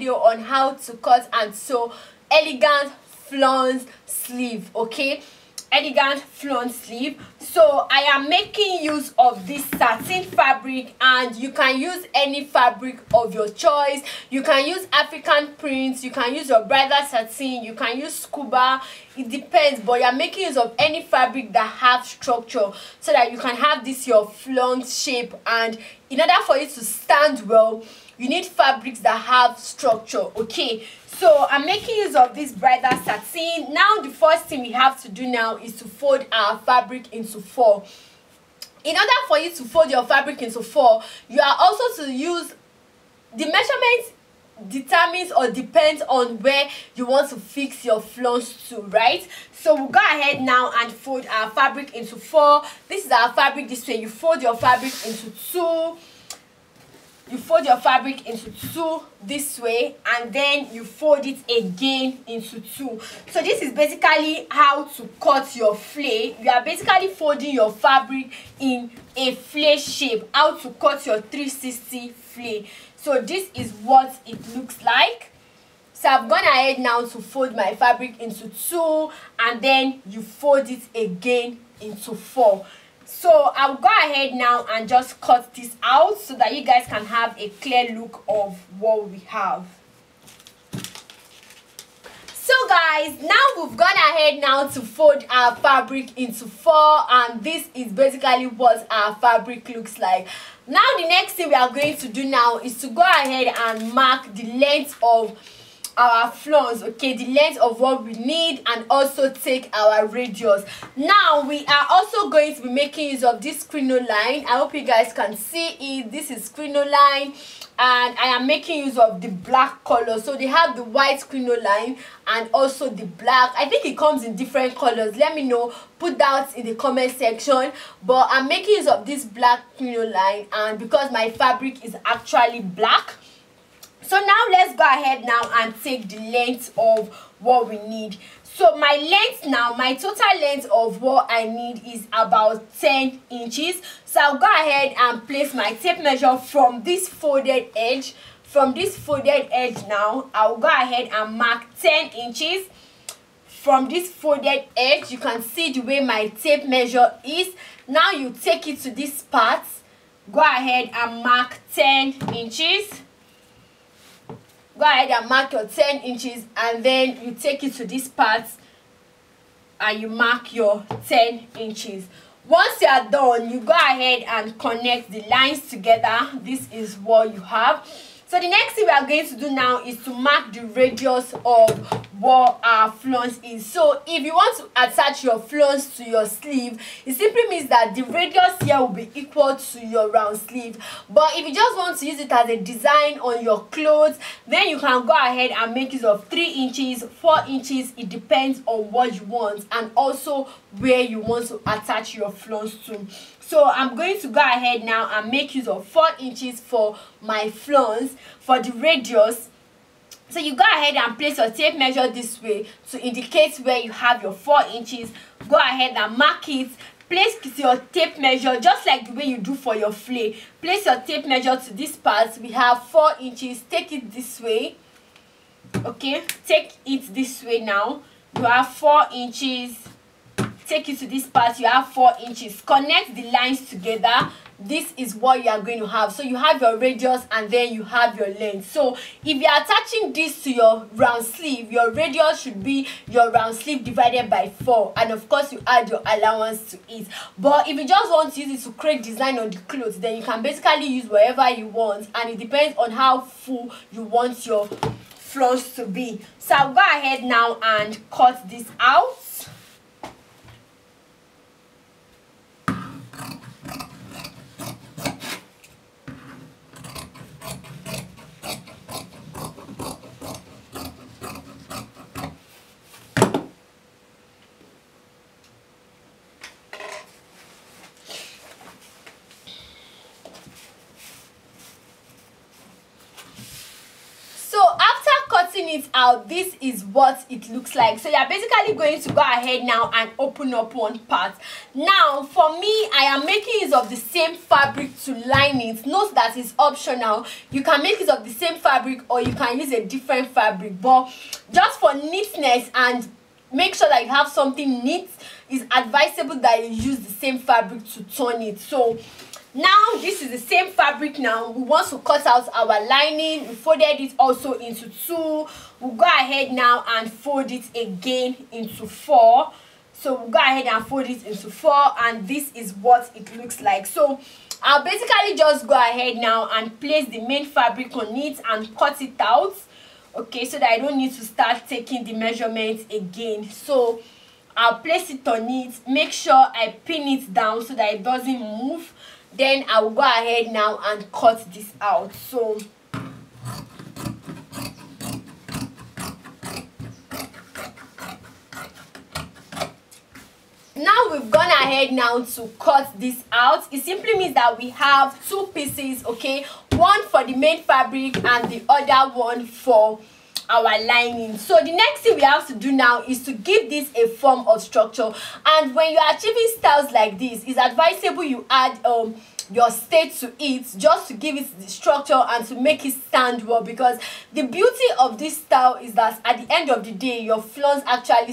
video on how to cut and sew elegant flounce sleeve okay elegant flounce sleeve so i am making use of this satin fabric and you can use any fabric of your choice you can use african prints you can use your brother satin you can use scuba it depends but you're making use of any fabric that have structure so that you can have this your flounce shape and in order for it to stand well you need fabrics that have structure okay so i'm making use of this brighter satin now the first thing we have to do now is to fold our fabric into four in order for you to fold your fabric into four you are also to use the measurement determines or depends on where you want to fix your flounce to right so we'll go ahead now and fold our fabric into four this is our fabric this way you fold your fabric into two you fold your fabric into two this way and then you fold it again into two so this is basically how to cut your flay you are basically folding your fabric in a flay shape how to cut your 360 flay so this is what it looks like so i've gone ahead now to fold my fabric into two and then you fold it again into four so i'll go ahead now and just cut this out so that you guys can have a clear look of what we have so guys now we've gone ahead now to fold our fabric into four and this is basically what our fabric looks like now the next thing we are going to do now is to go ahead and mark the length of our flaws okay the length of what we need and also take our radius now we are also going to be making use of this crinoline i hope you guys can see it this is crinoline and i am making use of the black color so they have the white crinoline and also the black i think it comes in different colors let me know put that in the comment section but i'm making use of this black crinoline and because my fabric is actually black so now let's go ahead now and take the length of what we need so my length now my total length of what i need is about 10 inches so i'll go ahead and place my tape measure from this folded edge from this folded edge now i'll go ahead and mark 10 inches from this folded edge you can see the way my tape measure is now you take it to this part go ahead and mark 10 inches go ahead and mark your 10 inches and then you take it to this part and you mark your 10 inches once you are done you go ahead and connect the lines together this is what you have So the next thing we are going to do now is to mark the radius of what our flounce is. So if you want to attach your flounce to your sleeve, it simply means that the radius here will be equal to your round sleeve. But if you just want to use it as a design on your clothes, then you can go ahead and make it of 3 inches, 4 inches. It depends on what you want and also where you want to attach your flounce to so i'm going to go ahead now and make use of four inches for my flounce for the radius so you go ahead and place your tape measure this way to indicate where you have your four inches go ahead and mark it place your tape measure just like the way you do for your flay place your tape measure to this part we have four inches take it this way okay take it this way now you have four inches take you to this part you have four inches connect the lines together this is what you are going to have so you have your radius and then you have your length so if you are attaching this to your round sleeve your radius should be your round sleeve divided by four and of course you add your allowance to it but if you just want to use it to create design on the clothes then you can basically use whatever you want and it depends on how full you want your fronts to be so i'll go ahead now and cut this out it out this is what it looks like so you're basically going to go ahead now and open up one part now for me i am making it of the same fabric to line it note that it's optional you can make it of the same fabric or you can use a different fabric but just for neatness and make sure that you have something neat it's advisable that you use the same fabric to turn it so now this is the same fabric now we want to cut out our lining we folded it also into two we'll go ahead now and fold it again into four so we'll go ahead and fold it into four and this is what it looks like so i'll basically just go ahead now and place the main fabric on it and cut it out okay so that i don't need to start taking the measurements again so i'll place it on it make sure i pin it down so that it doesn't move then i will go ahead now and cut this out so now we've gone ahead now to cut this out it simply means that we have two pieces okay one for the main fabric and the other one for our lining so the next thing we have to do now is to give this a form of structure and when you're achieving styles like this it's advisable you add um your state to it just to give it the structure and to make it stand well because the beauty of this style is that at the end of the day your flaws actually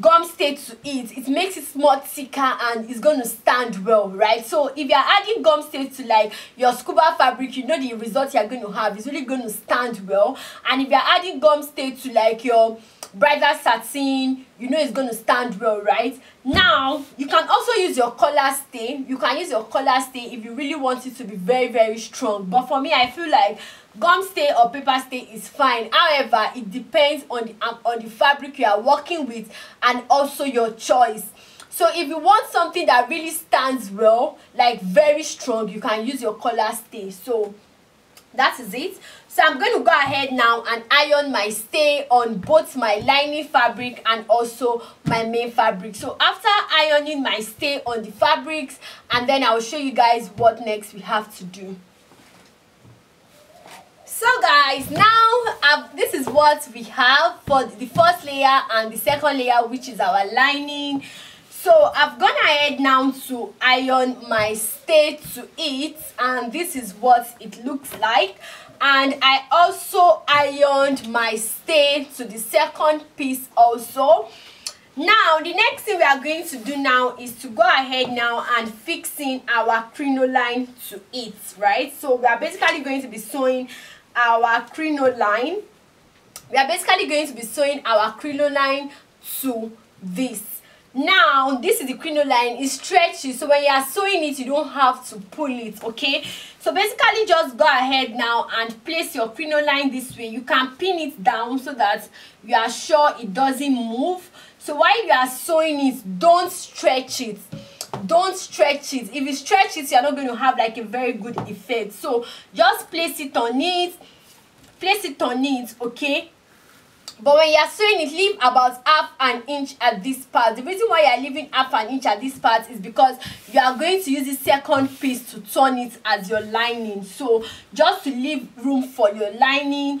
gum stay to it it makes it more thicker and it's going to stand well right so if you're adding gum stay to like your scuba fabric you know the result you're going to have is really going to stand well and if you're adding gum stay to like your bridal satin you know it's going to stand well right now you can also use your collar stain you can use your collar stain if you really want it to be very very strong but for me i feel like gum stain or paper stain is fine however it depends on the um, on the fabric you are working with and also your choice so if you want something that really stands well like very strong you can use your collar stain so that is it so i'm going to go ahead now and iron my stay on both my lining fabric and also my main fabric so after ironing my stay on the fabrics and then i'll show you guys what next we have to do so guys now uh, this is what we have for the first layer and the second layer which is our lining so i've gone ahead now to iron my stay to it and this is what it looks like and i also ironed my stay to the second piece also now the next thing we are going to do now is to go ahead now and fixing our crinoline to it right so we are basically going to be sewing our crinoline we are basically going to be sewing our crinoline to this now this is the crinoline it's stretchy so when you are sewing it you don't have to pull it okay so basically just go ahead now and place your crinoline this way you can pin it down so that you are sure it doesn't move so while you are sewing it don't stretch it don't stretch it if you stretch it you're not going to have like a very good effect so just place it on it place it on it okay but when you are sewing it leave about half an inch at this part the reason why you are leaving half an inch at this part is because you are going to use the second piece to turn it as your lining so just to leave room for your lining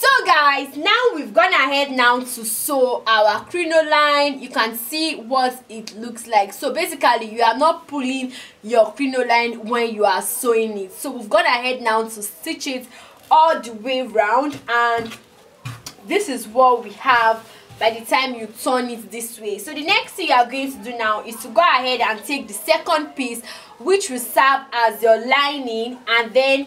so guys now we've gone ahead now to sew our crinoline you can see what it looks like so basically you are not pulling your crinoline when you are sewing it so we've gone ahead now to stitch it all the way round and this is what we have by the time you turn it this way so the next thing you are going to do now is to go ahead and take the second piece which will serve as your lining and then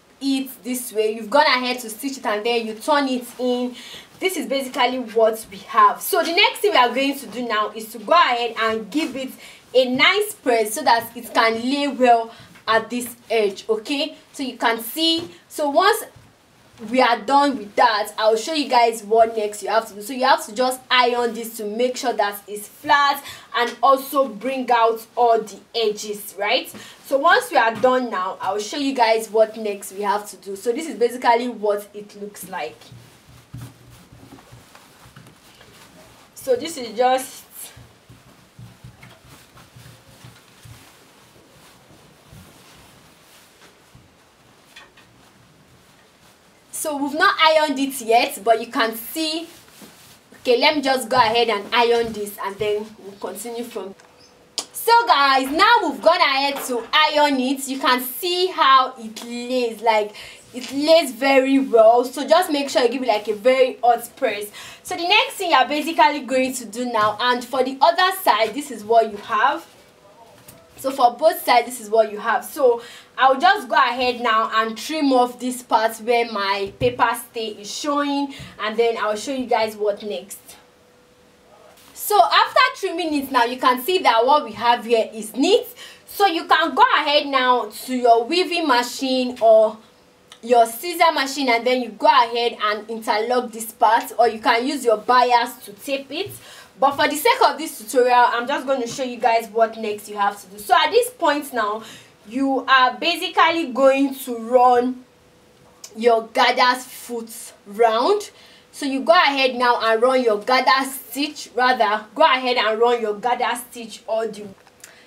it this way you've gone ahead to stitch it and then you turn it in this is basically what we have so the next thing we are going to do now is to go ahead and give it a nice press so that it can lay well at this edge okay so you can see so once we are done with that I will show you guys what next you have to do so you have to just iron this to make sure that it's flat and also bring out all the edges right so once we are done now I will show you guys what next we have to do so this is basically what it looks like so this is just so we've not ironed it yet but you can see okay let me just go ahead and iron this and then we'll continue from so guys now we've gone ahead to iron it you can see how it lays like it lays very well so just make sure you give it like a very hot press so the next thing you're basically going to do now and for the other side this is what you have so for both sides this is what you have so i'll just go ahead now and trim off this part where my paper stay is showing and then i'll show you guys what next so after trimming it now you can see that what we have here is neat so you can go ahead now to your weaving machine or your scissor machine and then you go ahead and interlock this part or you can use your bias to tape it but for the sake of this tutorial i'm just going to show you guys what next you have to do so at this point now you are basically going to run your gather's foot round so you go ahead now and run your gather stitch rather go ahead and run your gather stitch all the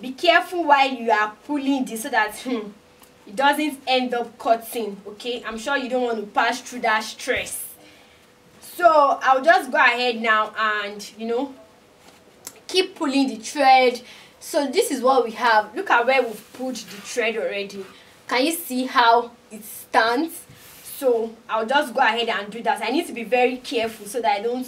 be careful while you are pulling this so that hmm, it doesn't end up cutting okay i'm sure you don't want to pass through that stress so i'll just go ahead now and you know keep pulling the thread so this is what we have look at where we've put the thread already can you see how it stands so i'll just go ahead and do that i need to be very careful so that i don't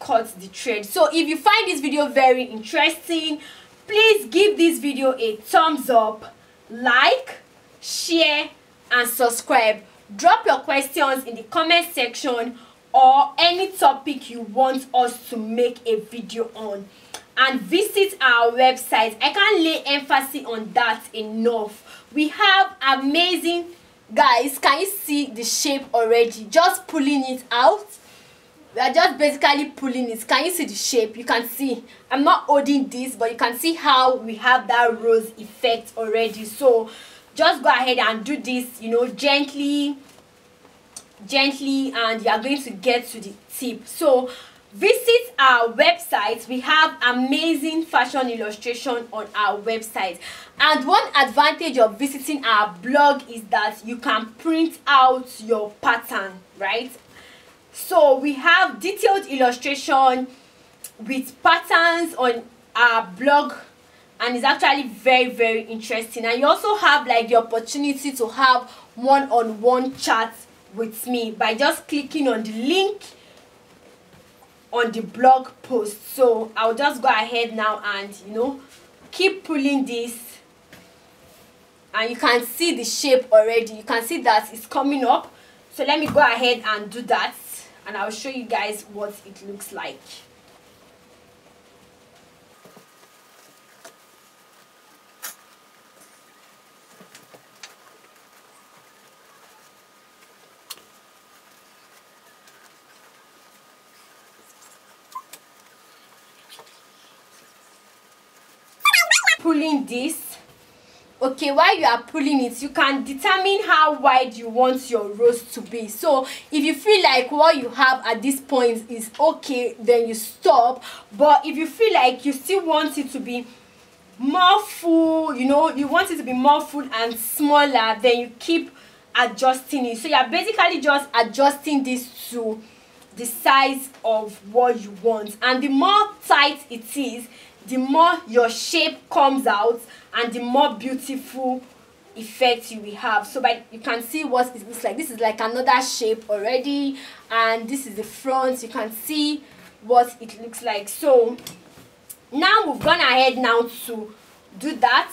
cut the thread so if you find this video very interesting please give this video a thumbs up like share and subscribe drop your questions in the comment section or any topic you want us to make a video on and visit our website i can't lay emphasis on that enough we have amazing guys can you see the shape already just pulling it out we are just basically pulling it can you see the shape you can see i'm not holding this but you can see how we have that rose effect already so just go ahead and do this you know gently gently and you are going to get to the tip so visit our website we have amazing fashion illustration on our website and one advantage of visiting our blog is that you can print out your pattern right so we have detailed illustration with patterns on our blog and it's actually very very interesting and you also have like the opportunity to have one-on-one -on -one chat with me by just clicking on the link on the blog post so i'll just go ahead now and you know keep pulling this and you can see the shape already you can see that it's coming up so let me go ahead and do that and i'll show you guys what it looks like pulling this okay while you are pulling it you can determine how wide you want your rows to be so if you feel like what you have at this point is okay then you stop but if you feel like you still want it to be more full you know you want it to be more full and smaller then you keep adjusting it so you are basically just adjusting this to the size of what you want and the more tight it is the more your shape comes out and the more beautiful effect you will have so by you can see what it looks like this is like another shape already and this is the front you can see what it looks like so now we've gone ahead now to do that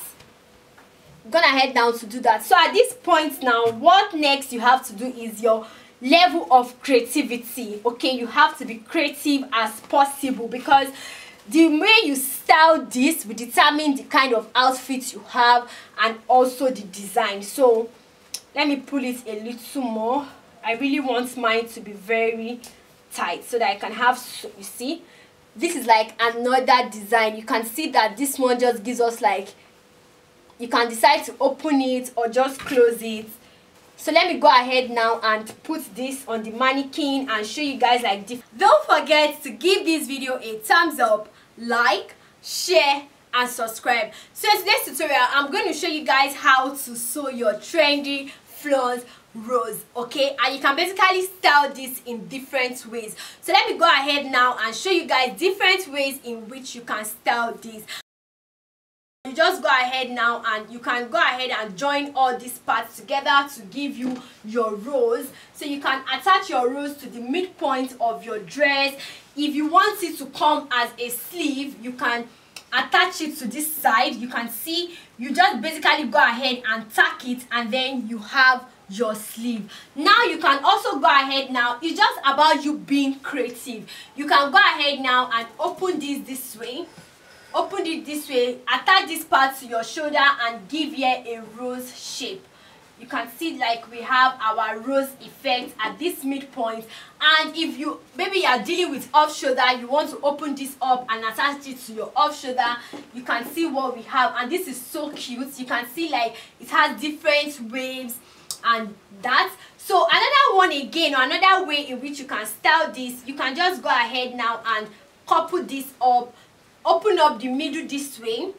Gonna head down now to do that so at this point now what next you have to do is your level of creativity okay you have to be creative as possible because the way you style this will determine the kind of outfit you have and also the design so let me pull it a little more i really want mine to be very tight so that i can have you see this is like another design you can see that this one just gives us like you can decide to open it or just close it so let me go ahead now and put this on the mannequin and show you guys like this don't forget to give this video a thumbs up like share and subscribe so in today's tutorial i'm going to show you guys how to sew your trendy floss rose, okay and you can basically style this in different ways so let me go ahead now and show you guys different ways in which you can style this you just go ahead now and you can go ahead and join all these parts together to give you your rows so you can attach your rows to the midpoint of your dress if you want it to come as a sleeve you can attach it to this side you can see you just basically go ahead and tack it and then you have your sleeve now you can also go ahead now it's just about you being creative you can go ahead now and open this this way open it this way attach this part to your shoulder and give here a rose shape you can see like we have our rose effect at this midpoint and if you maybe you are dealing with off shoulder you want to open this up and attach it to your off shoulder you can see what we have and this is so cute you can see like it has different waves and that so another one again or another way in which you can style this you can just go ahead now and couple this up open up the middle this way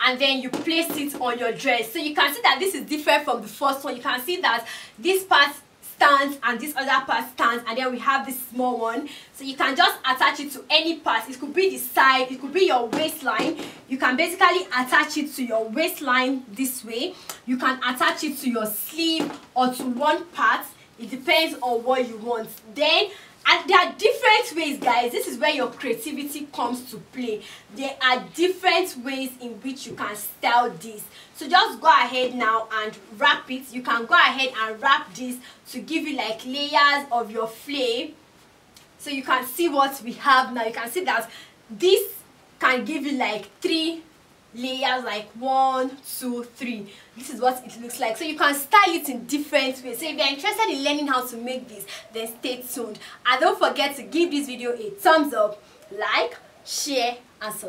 and then you place it on your dress so you can see that this is different from the first one you can see that this part stands and this other part stands and then we have this small one so you can just attach it to any part it could be the side it could be your waistline you can basically attach it to your waistline this way you can attach it to your sleeve or to one part it depends on what you want then and there are different ways guys this is where your creativity comes to play there are different ways in which you can style this so just go ahead now and wrap it you can go ahead and wrap this to give you like layers of your flame so you can see what we have now you can see that this can give you like three layers like one two three this is what it looks like so you can style it in different ways so if you're interested in learning how to make this then stay tuned and don't forget to give this video a thumbs up like share and subscribe